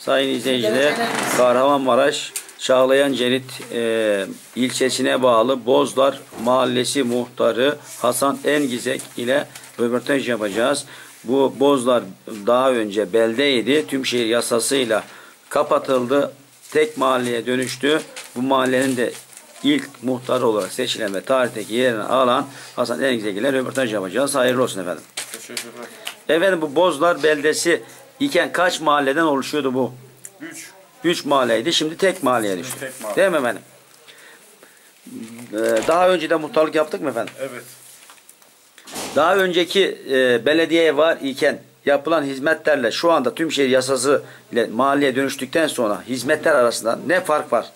Sayın izleyiciler, Kahramanmaraş Çağlayan Cerit e, ilçesine bağlı Bozlar Mahallesi muhtarı Hasan Engizek ile röportaj yapacağız. Bu Bozlar daha önce beldeydi. Tümşehir yasasıyla kapatıldı. Tek mahalleye dönüştü. Bu mahallenin de ilk muhtarı olarak seçilen ve tarihteki yerini alan Hasan Engizek ile röportaj yapacağız. Hayırlı olsun efendim. Efendim bu Bozlar beldesi iken kaç mahalleden oluşuyordu bu? 3. Üç mahalleydi. Şimdi tek mahalleye düştü. tek mahalle. Değil mi efendim? Ee, Daha önce de muhtarlık yaptık mı efendim? Evet. Daha önceki e, belediyeye var iken yapılan hizmetlerle şu anda tüm şehir yasası ile mahalleye dönüştükten sonra hizmetler arasında ne fark var?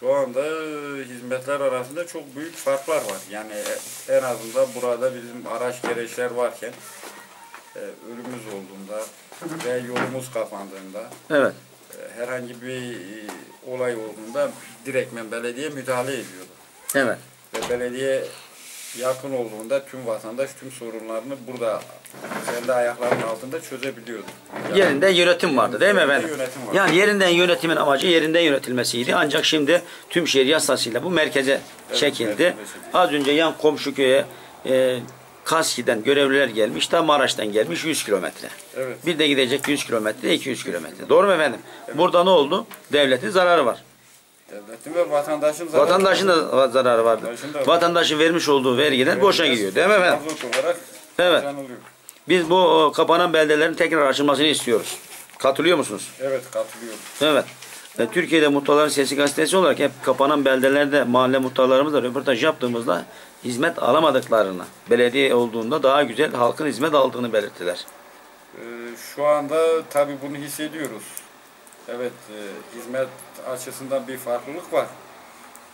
Şu anda e, hizmetler arasında çok büyük farklar var. Yani e, en azından burada bizim araç gereçler varken e, ölümümüz olduğunda ve yolumuz kapandığında Evet. e, herhangi bir e, olay olduğunda direktmen belediye müdahale ediyordu. Evet. Ve belediye yakın olduğunda tüm vatandaş tüm sorunlarını burada kendi ayaklarının altında çözebiliyordu. Yani Yerinde yönetim vardı değil mi efendim? yönetim vardı. Yani yerinden yönetimin amacı yerinden yönetilmesiydi. Ancak şimdi tüm şehir yasasıyla bu merkeze çekildi. merkeze çekildi. Az önce yan komşu köye e, Kaski'den görevliler gelmiş. Tam Maraş'tan gelmiş 100 kilometre. Evet. Bir de gidecek 100 kilometre 200 kilometre. Doğru mu efendim? Burada ne oldu? Devletin zararı var. Devletin ve vatandaşın zararı Vatandaşın da zararı vardı. Vatandaşın da- Vatandaşın vermiş olduğu vergiler boşa gidiyor. Değil mi efendim? Evet. Biz bu kapanan beldelerin tekrar açılmasını istiyoruz. Katılıyor musunuz? Evet katılıyorum. Evet. Ve Türkiye'de Muhtarların Sesi gazetesi olarak hep kapanan beldelerde mahalle muhtarlarımızla röportaj yaptığımızda hizmet alamadıklarını, belediye olduğunda daha güzel halkın hizmet aldığını belirttiler. Ee, şu anda tabii bunu hissediyoruz. Evet e, hizmet açısından bir farklılık var.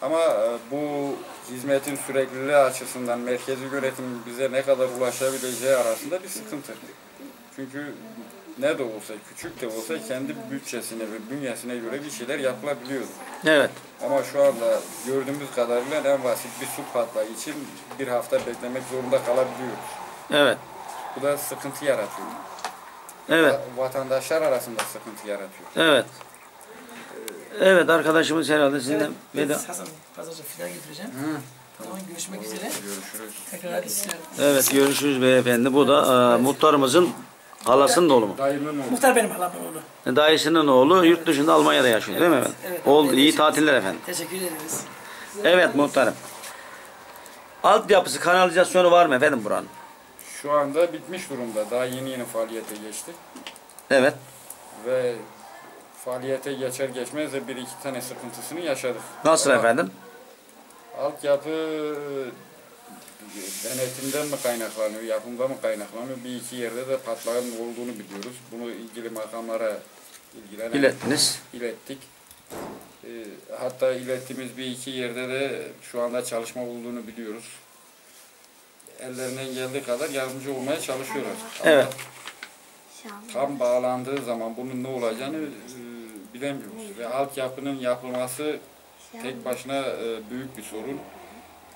Ama e, bu hizmetin sürekliliği açısından merkezi yönetimin bize ne kadar ulaşabileceği arasında bir sıkıntı. Çünkü ne de olsa, küçük de olsa kendi bütçesine ve bünyesine göre bir şeyler yapılabiliyordu. Evet. Ama şu anda gördüğümüz kadarıyla en basit bir su patlağı için bir hafta beklemek zorunda kalabiliyoruz. Evet. Bu da sıkıntı yaratıyor. Evet. Va- Vatandaşlar arasında sıkıntı yaratıyor. Evet. Evet arkadaşımız herhalde sizinle Evet, veda. Hasan pazarca filan getireceğim. O zaman görüşmek üzere. Görüşürüz. Tekrar size. Evet görüşürüz beyefendi. Bu da e, muhtarımızın halasının oğlu mu? Dayımın oğlu. Muhtar benim halamın oğlu. Dayısının oğlu yurt dışında Almanya'da yaşıyor değil mi efendim? Evet. Oldu. iyi tatiller efendim. Teşekkür ederiz. Evet muhtarım. Altyapısı, kanalizasyonu var mı efendim buranın? Şu anda bitmiş durumda. Daha yeni yeni faaliyete geçti. Evet. Ve faaliyete geçer geçmez de bir iki tane sıkıntısını yaşadık. Nasıl Ama efendim? Altyapı denetimden mi kaynaklanıyor, yapımda mı kaynaklanıyor? Bir iki yerde de patlağın olduğunu biliyoruz. Bunu ilgili makamlara ilgilenen İlettiniz. ilettik. Ee, hatta ilettiğimiz bir iki yerde de şu anda çalışma olduğunu biliyoruz. Ellerinden geldiği kadar yardımcı olmaya çalışıyorlar. Ama Evet. Tam bağlandığı zaman bunun ne olacağını e, bilemiyoruz. Ve altyapının yapılması tek başına e, büyük bir sorun.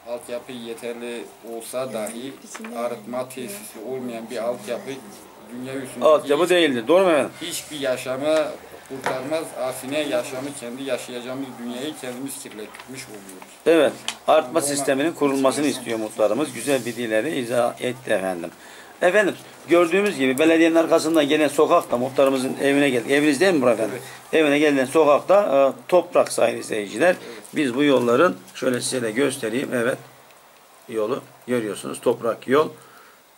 Altyapı yeterli olsa dahi arıtma tesisi olmayan bir altyapı dünya üstünde Altyapı değildir. Doğru mu efendim? hiçbir yaşamı kurtarmaz. Aksine yaşamı kendi yaşayacağımız dünyayı kendimiz kirletmiş oluyoruz. Evet. Artma sisteminin kurulmasını istiyor muhtarımız. Güzel bir dilleri izah etti efendim. Efendim gördüğümüz gibi belediyenin arkasından gelen sokakta muhtarımızın evine geldik. Eviniz değil mi burası efendim? Evine gelen sokakta e, toprak sayın izleyiciler. Biz bu yolların şöyle size de göstereyim. Evet. Yolu görüyorsunuz. Toprak yol.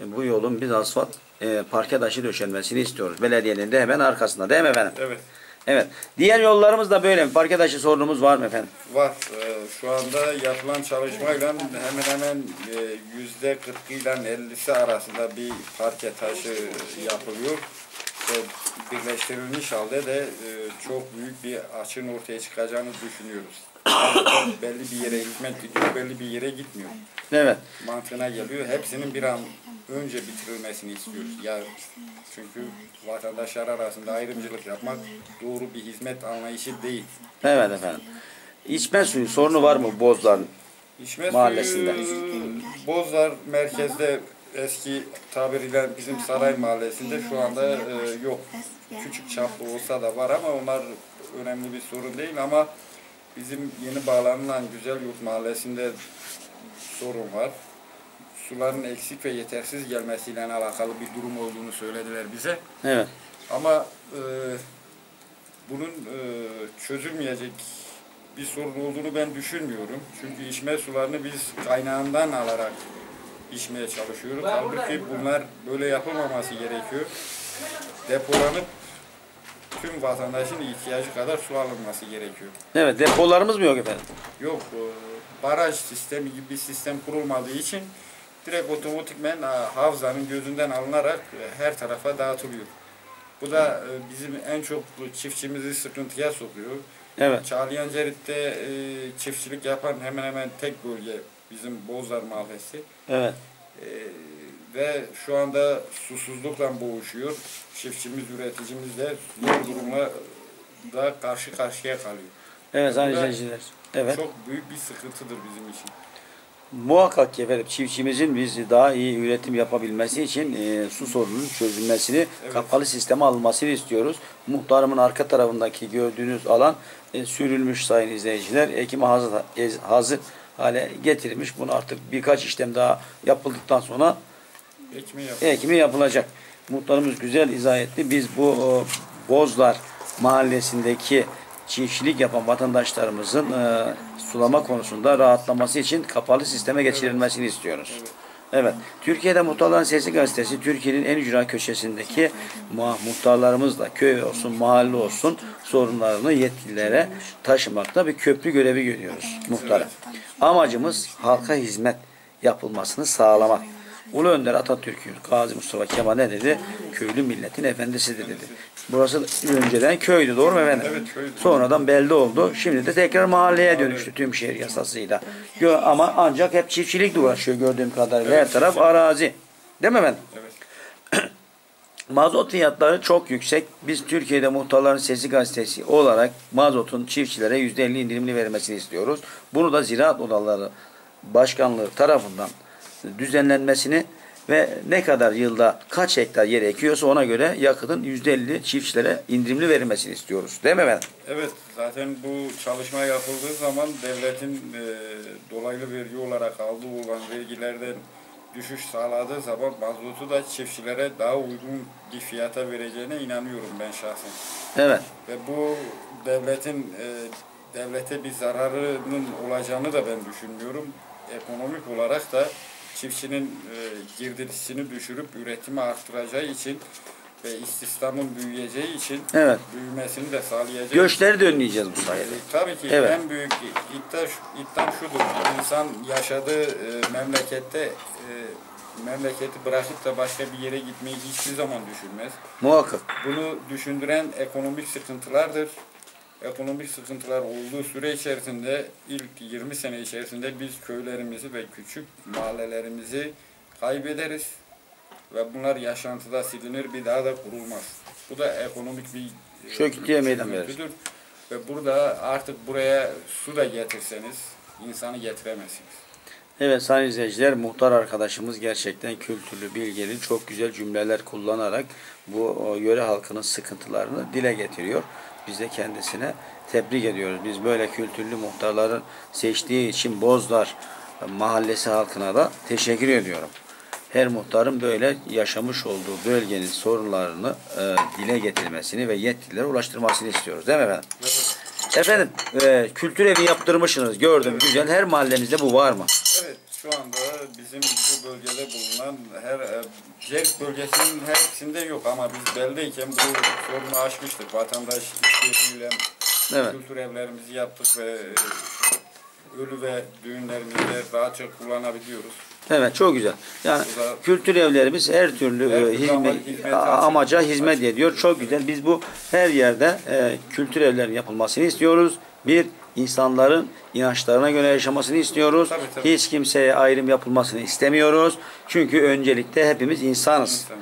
E, bu yolun biz asfalt e, parke taşı döşenmesini istiyoruz. Belediyenin de hemen arkasında değil mi efendim? Evet. Evet. Diğer yollarımız da böyle mi? Parke taşı sorunumuz var mı efendim? Var. Ee, Şu anda yapılan çalışmayla hemen hemen e, yüzde 40 ile 50'si arasında bir parke taşı yapılıyor. Ve birleştirilmiş halde de e, çok büyük bir açığın ortaya çıkacağını düşünüyoruz. Yani belli bir yere hizmet gidiyor, belli bir yere gitmiyor. Evet. Mantığına geliyor. Hepsinin bir an önce bitirilmesini istiyoruz. Ya çünkü vatandaşlar arasında ayrımcılık yapmak doğru bir hizmet anlayışı değil. Evet efendim. İçme suyu sorunu var mı Bozlar'ın? İçme Mahallesinde. suyu Bozlar merkezde eski tabiriyle bizim Saray Mahallesi'nde şu anda e, yok. Küçük çaplı olsa da var ama onlar önemli bir sorun değil ama bizim yeni bağlanılan Güzel Yurt Mahallesi'nde sorun var. Suların eksik ve yetersiz gelmesiyle alakalı bir durum olduğunu söylediler bize. Evet. Ama e, bunun e, çözülmeyecek bir sorun olduğunu ben düşünmüyorum. Çünkü içme sularını biz kaynağından alarak içmeye çalışıyoruz. Halbuki bunlar böyle yapılmaması gerekiyor. Depolanıp tüm vatandaşın ihtiyacı kadar su alınması gerekiyor. Evet depolarımız mı yok efendim? Yok, e, baraj sistemi gibi bir sistem kurulmadığı için direkt otomatikmen havzanın gözünden alınarak e, her tarafa dağıtılıyor. Bu da e, bizim en çok çiftçimizi sıkıntıya sokuyor. Evet. Çağlayan Cerit'te e, çiftçilik yapan hemen hemen tek bölge bizim Bozlar Mahallesi. Evet. E, ve şu anda susuzlukla boğuşuyor. Çiftçimiz, üreticimiz de zor durumla da karşı karşıya kalıyor. Evet sayın. Evet. Çok büyük bir sıkıntıdır bizim için. Muhakkak ki efendim çiftçimizin biz daha iyi üretim yapabilmesi için e, su sorununun çözülmesini, Evet. kapalı sisteme alınmasını istiyoruz. Muhtarımın arka tarafındaki gördüğünüz alan e, sürülmüş sayın izleyiciler. Ekime hazır, hazır hale getirilmiş. Bunu artık birkaç işlem daha yapıldıktan sonra Ekmeği yap. ekimi yapılacak. Muhtarımız güzel izah etti. Biz bu o, Bozlar mahallesindeki çiftçilik yapan vatandaşlarımızın e, sulama konusunda rahatlaması için kapalı sisteme geçirilmesini istiyoruz. Evet. Türkiye'de Muhtarların Sesi gazetesi Türkiye'nin en ücra köşesindeki muhtarlarımızla köy olsun, mahalle olsun sorunlarını yetkililere taşımakta bir köprü görevi görüyoruz muhtara. Amacımız halka hizmet yapılmasını sağlamak. Ulu Önder Atatürk'ün Gazi Mustafa Kemal ne dedi? Köylü milletin efendisidir dedi. Burası önceden köydü doğru mu efendim? Evet, köydü. Sonradan belde oldu. Şimdi de tekrar mahalleye dönüştü tüm şehir yasasıyla. Ama ancak hep çiftçilikle uğraşıyor gördüğüm kadarıyla. Her taraf arazi. Değil mi efendim? Evet. Mazot fiyatları çok yüksek. Biz Türkiye'de Muhtarların Sesi gazetesi olarak mazotun çiftçilere %50 indirimli vermesini istiyoruz. Bunu da Ziraat Odaları Başkanlığı tarafından düzenlenmesini ve ne kadar yılda kaç hektar yer ekiyorsa ona göre yakıtın %50 çiftçilere indirimli verilmesini istiyoruz. Değil mi efendim? Evet, zaten bu çalışma yapıldığı zaman devletin e, dolaylı vergi olarak aldığı olan vergilerden düşüş sağladığı zaman mazotu da çiftçilere daha uygun bir fiyata vereceğine inanıyorum ben şahsen. Evet. Ve bu devletin e, devlete bir zararının olacağını da ben düşünmüyorum. Ekonomik olarak da çiftçinin e, düşürüp üretimi arttıracağı için ve istihdamın büyüyeceği için Evet. büyümesini de sağlayacak. Göçleri de önleyeceğiz bu E, sayede. Tabii ki Evet. en büyük iddia, iddiam şudur. İnsan yaşadığı e, memlekette e, memleketi bırakıp da başka bir yere gitmeyi hiçbir zaman düşünmez. Muhakkak. Bunu düşündüren ekonomik sıkıntılardır. Ekonomik sıkıntılar olduğu süre içerisinde ilk 20 sene içerisinde biz köylerimizi ve küçük mahallelerimizi kaybederiz ve bunlar yaşantıda silinir bir daha da kurulmaz. Bu da ekonomik bir e, Çöküntüye meydan verir. Ve burada artık buraya su da getirseniz insanı getiremezsiniz. Evet sayın izleyiciler muhtar arkadaşımız gerçekten kültürlü, bilgili, çok güzel cümleler kullanarak bu yöre halkının sıkıntılarını dile getiriyor. Biz de kendisine tebrik ediyoruz. Biz böyle kültürlü muhtarların seçtiği için Bozlar mahallesi halkına da teşekkür ediyorum. Her muhtarın böyle yaşamış olduğu bölgenin sorunlarını e, dile getirmesini ve yetkililere ulaştırmasını istiyoruz. Değil mi efendim? Efendim, e, kültür evi yaptırmışsınız. Gördüm güzel. Her mahallemizde bu var mı? Evet, şu anda bizim bu bölgede bulunan her e, Cerit bölgesinin hepsinde yok ama biz beldeyken bu sorunu aşmıştık. Vatandaş işbirliğiyle Evet. kültür evlerimizi yaptık ve e, ölü ve düğünlerimizde rahatça kullanabiliyoruz. Evet çok güzel. Yani Bu da- kültür evlerimiz her türlü Her e, hizmet, amaca hizmet ediyor. Çok güzel. Biz bu her yerde e, kültür evlerinin yapılmasını istiyoruz. Bir insanların inançlarına göre yaşamasını istiyoruz. Tabii, tabii. Hiç kimseye ayrım yapılmasını istemiyoruz. Çünkü öncelikle hepimiz insanız. İnsan.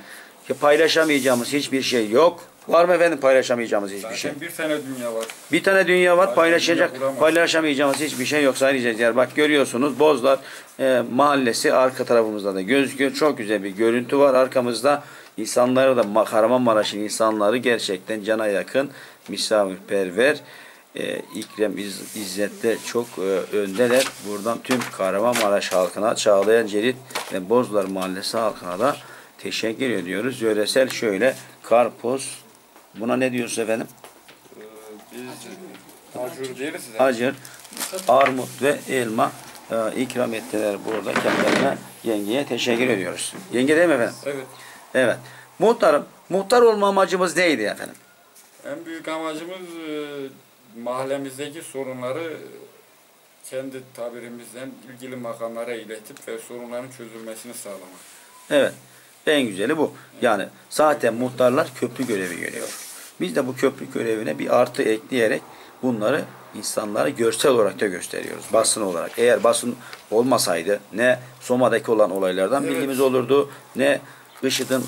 Ki paylaşamayacağımız hiçbir şey yok. Var mı efendim paylaşamayacağımız hiçbir Zaten şey? bir tane dünya var. Bir tane dünya var paylaşacak, dünya paylaşamayacağımız hiçbir şey yok sayın izleyiciler. Bak görüyorsunuz Bozlar e, mahallesi arka tarafımızda da gözüküyor. Çok güzel bir görüntü var arkamızda. İnsanları da Ma- Kahramanmaraş'ın insanları gerçekten cana yakın, misafirperver, e, İkrem İz, İzzet'te çok e, öndeler. Buradan tüm Kahramanmaraş halkına, Çağlayan Cerit ve Bozlar Mahallesi halkına da teşekkür ediyoruz. Yöresel şöyle karpuz, buna ne diyorsunuz efendim? Ee, biz değiliz de. Acır, armut ve elma e, ikram ettiler burada kendilerine. Yengeye teşekkür ediyoruz. Yenge değil mi efendim? Evet. Evet. Muhtarım, muhtar olma amacımız neydi efendim? En büyük amacımız e, mahallemizdeki sorunları kendi tabirimizden ilgili makamlara iletip ve sorunların çözülmesini sağlamak. Evet. En güzeli bu. Yani zaten muhtarlar köprü görevi görüyor. Biz de bu köprü görevine bir artı ekleyerek bunları insanlara görsel olarak da gösteriyoruz. Basın olarak. Eğer basın olmasaydı ne Soma'daki olan olaylardan Evet. bilgimiz olurdu ne IŞİD'in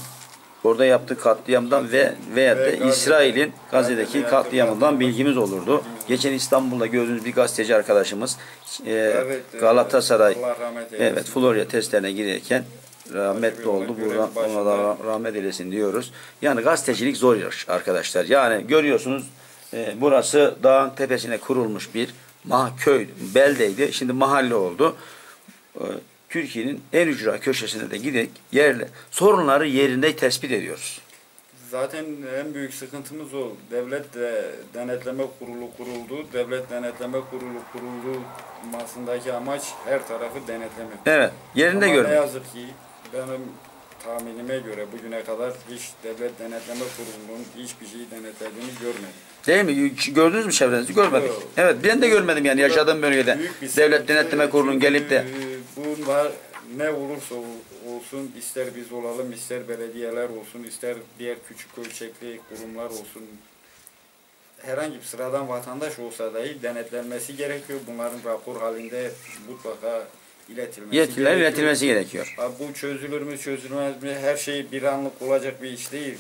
orada yaptığı katliamdan ve veyahut Ve da İsrail'in Gazze'deki Gazze'de katliamından bilgimiz olurdu. Geçen İstanbul'da gördüğünüz bir gazeteci arkadaşımız e, Galatasaray. Evet, Florya testlerine girerken rahmetli oldu. Buradan ona da rahmet eylesin diyoruz. Yani gazetecilik zor iş arkadaşlar. Yani görüyorsunuz e, burası dağın tepesine kurulmuş bir köy, beldeydi. Şimdi mahalle oldu. E, Türkiye'nin en ücra köşesine de gidip yerle sorunları yerinde tespit ediyoruz. Zaten en büyük sıkıntımız o. Devlet de denetleme kurulu kuruldu. Devlet denetleme kurulu kurulmasındaki amaç her tarafı denetlemek. Evet, yerinde Ama ne yazık ki benim tahminime göre bugüne kadar hiç devlet denetleme kurulunun hiçbir şeyi denetlediğini görmedim. Değil mi? Gördünüz mü çevrenizi? Görmedik. Yok. Evet, ben de görmedim yani yaşadığım bölgede. Devlet. Denetleme Kurulu'nun gelip de bunlar ne olursa ol- olsun ister biz olalım ister belediyeler olsun ister diğer küçük ölçekli kurumlar olsun herhangi bir sıradan vatandaş olsa dahi denetlenmesi gerekiyor. Bunların rapor halinde mutlaka iletilmesi yetkiler gerekiyor. iletilmesi gerekiyor. Abi bu çözülür mü çözülmez mi her şey bir anlık olacak bir iş değil.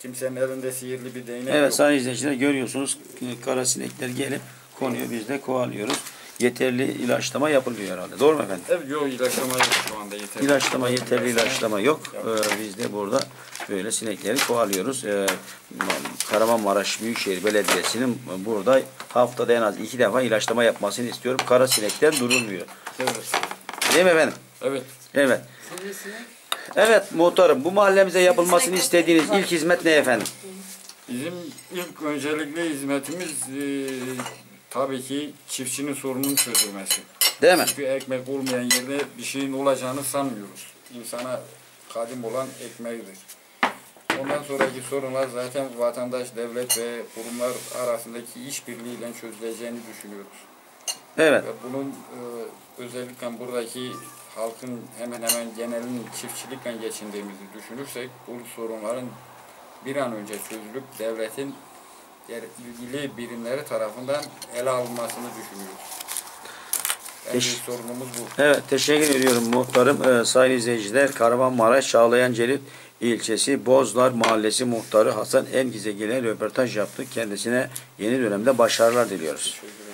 Kimsenin elinde sihirli bir değnek Evet yok. sayın izleyiciler görüyorsunuz kara sinekler gelip konuyor biz de kovalıyoruz. Yeterli ilaçlama yapılıyor herhalde. Doğru mu efendim? Evet, yok ilaçlama yok şu anda yeterli. İlaçlama yeterli ilaçlama yok. Ee, biz de burada böyle sinekleri kovalıyoruz. Ee, Kahramanmaraş Büyükşehir Belediyesi'nin burada haftada en az iki defa ilaçlama yapmasını istiyorum. Kara sinekten durulmuyor. Evet. Değil mi efendim? Evet. Evet. Evet muhtarım bu mahallemize yapılmasını istediğiniz ilk hizmet ne efendim? Bizim ilk öncelikle hizmetimiz e, tabii ki çiftçinin sorunun çözülmesi. Değil mi? Çünkü ekmek olmayan yerde bir şeyin olacağını sanmıyoruz. İnsana kadim olan ekmeğidir. Ondan sonraki sorunlar zaten vatandaş, devlet ve kurumlar arasındaki işbirliğiyle çözüleceğini düşünüyoruz. Evet. Ve bunun e, özellikle buradaki halkın hemen hemen genelinin çiftçilikle geçindiğimizi düşünürsek bu sorunların bir an önce çözülüp devletin diğer ilgili birimleri tarafından ele alınmasını düşünüyoruz. En Teş- büyük sorunumuz bu. Evet teşekkür ediyorum muhtarım. Ee, sayın izleyiciler Kahramanmaraş Çağlayan Celit ilçesi Bozlar Mahallesi muhtarı Hasan Engiz'e gelen röportaj yaptık. Kendisine yeni dönemde başarılar diliyoruz. Teşekkür